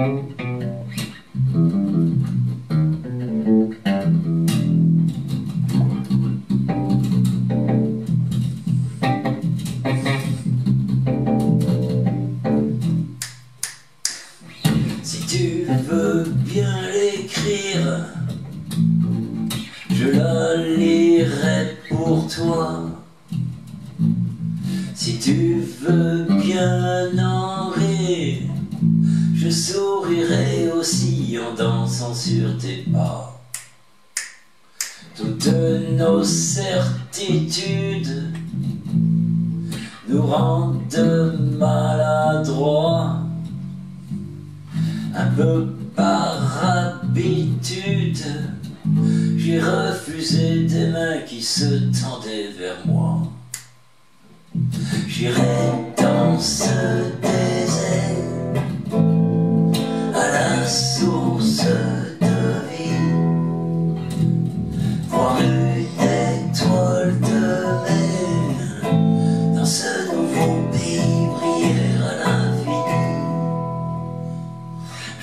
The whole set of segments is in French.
Si tu veux bien l'écrire, je la lirai pour toi. Si tu veux bien en rire, je sourirai aussi en dansant sur tes pas. Toutes nos certitudes nous rendent maladroits un peu par habitude, j'ai refusé des mains qui se tendaient vers moi. J'irai dans source de vie, voir une étoile de mer dans ce nouveau pays briller à l'infini.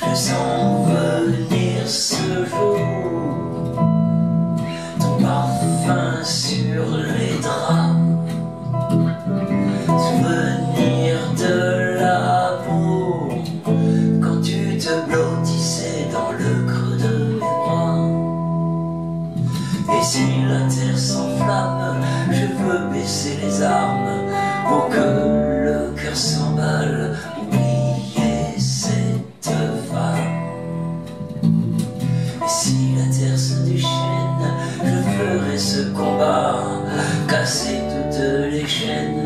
Je sens venir la terre s'enflamme, je veux baisser les armes pour que le cœur s'emballe, oublier cette femme. Et si la terre se déchaîne, je ferai ce combat, casser toutes les chaînes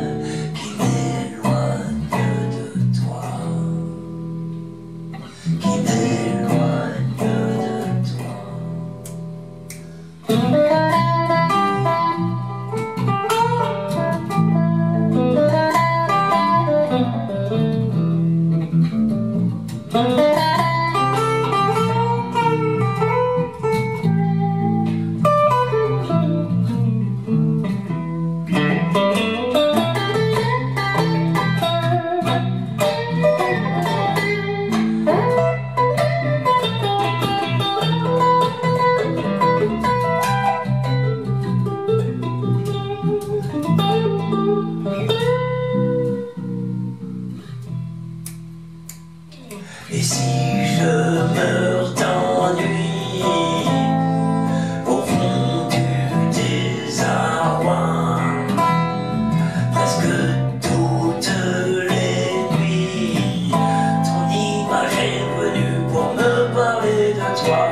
Si je meurs d'ennui au fond du désarroi, presque toutes les nuits, ton image est venue pour me parler de toi.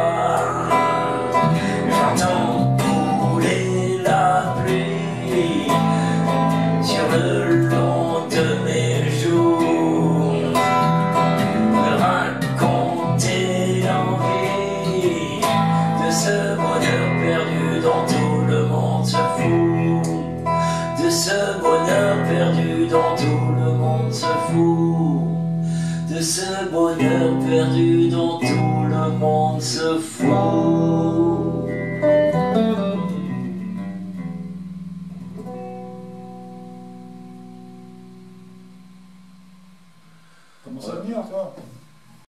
ce bonheur perdu dont tout le monde se fout. De ce bonheur perdu dont tout le monde se fout. Comment ça va venir, toi